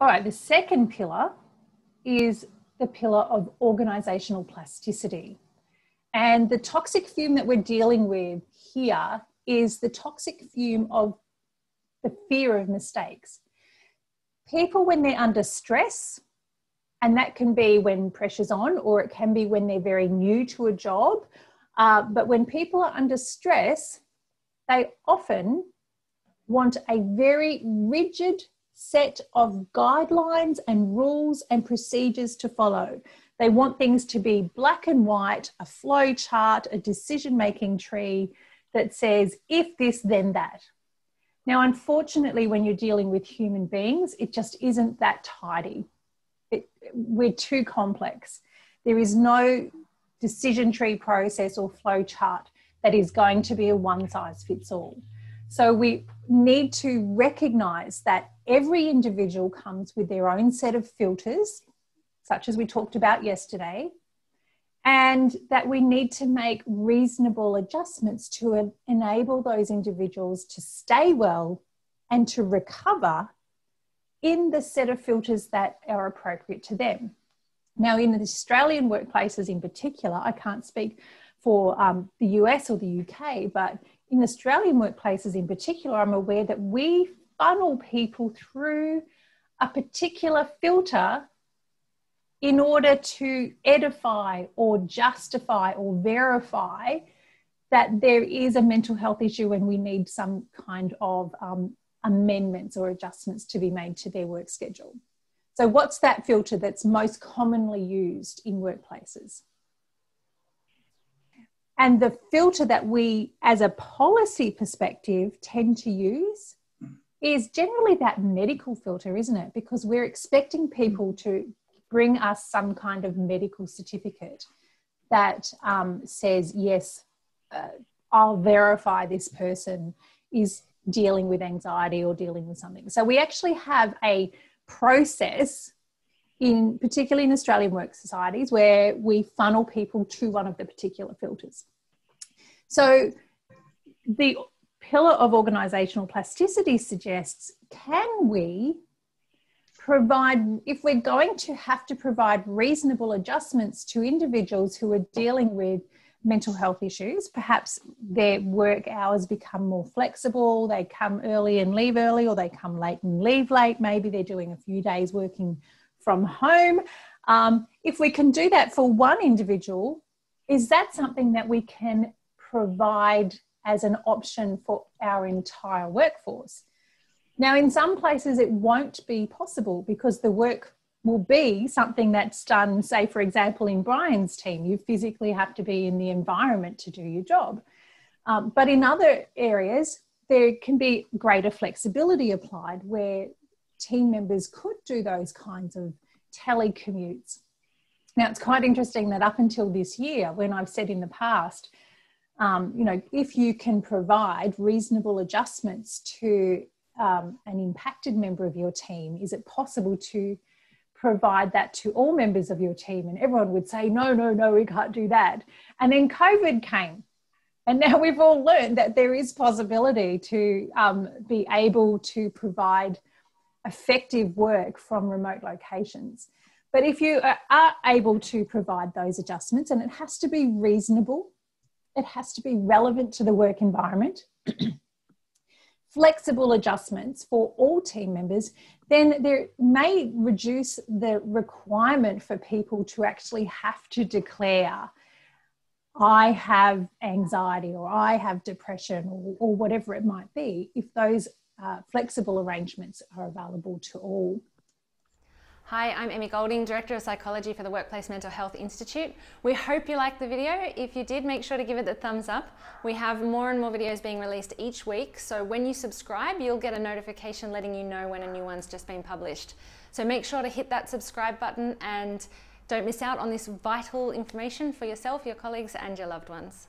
All right, the second pillar is the pillar of organizational plasticity. And the toxic fume that we're dealing with here is the toxic fume of the fear of mistakes. People, when they're under stress, and that can be when pressure's on, or it can be when they're very new to a job. Uh, but when people are under stress, they often want a very rigid set of guidelines and rules and procedures to follow. They want things to be black and white, a flow chart, a decision making tree that says, if this, then that. Now, unfortunately, when you're dealing with human beings, it just isn't that tidy. It, we're too complex. There is no decision tree process or flow chart that is going to be a one size fits all. So we need to recognize that every individual comes with their own set of filters, such as we talked about yesterday, and that we need to make reasonable adjustments to enable those individuals to stay well and to recover in the set of filters that are appropriate to them. Now, in the Australian workplaces in particular, I can't speak for um, the US or the UK, but in Australian workplaces in particular, I'm aware that we funnel people through a particular filter in order to edify or justify or verify that there is a mental health issue and we need some kind of um, amendments or adjustments to be made to their work schedule. So, what's that filter that's most commonly used in workplaces? And the filter that we, as a policy perspective, tend to use is generally that medical filter, isn't it? Because we're expecting people to bring us some kind of medical certificate that um, says, yes, uh, I'll verify this person is dealing with anxiety or dealing with something. So we actually have a process in particularly in Australian work societies where we funnel people to one of the particular filters. So the pillar of organisational plasticity suggests can we provide, if we're going to have to provide reasonable adjustments to individuals who are dealing with mental health issues, perhaps their work hours become more flexible, they come early and leave early, or they come late and leave late, maybe they're doing a few days working from home. Um, if we can do that for one individual, is that something that we can provide as an option for our entire workforce? Now, in some places, it won't be possible because the work will be something that's done, say, for example, in Brian's team. You physically have to be in the environment to do your job. Um, but in other areas, there can be greater flexibility applied where team members could do those kinds of telecommutes. Now, it's quite interesting that up until this year, when I've said in the past, um, you know, if you can provide reasonable adjustments to um, an impacted member of your team? Is it possible to provide that to all members of your team? And everyone would say, no, no, no, we can't do that. And then COVID came. And now we've all learned that there is possibility to um, be able to provide effective work from remote locations. But if you are able to provide those adjustments, and it has to be reasonable, it has to be relevant to the work environment. flexible adjustments for all team members, then there may reduce the requirement for people to actually have to declare, I have anxiety or I have depression or, or whatever it might be, if those uh, flexible arrangements are available to all. Hi, I'm Emmy Golding, Director of Psychology for the Workplace Mental Health Institute. We hope you liked the video. If you did, make sure to give it the thumbs up. We have more and more videos being released each week, so when you subscribe, you'll get a notification letting you know when a new one's just been published. So make sure to hit that subscribe button and don't miss out on this vital information for yourself, your colleagues, and your loved ones.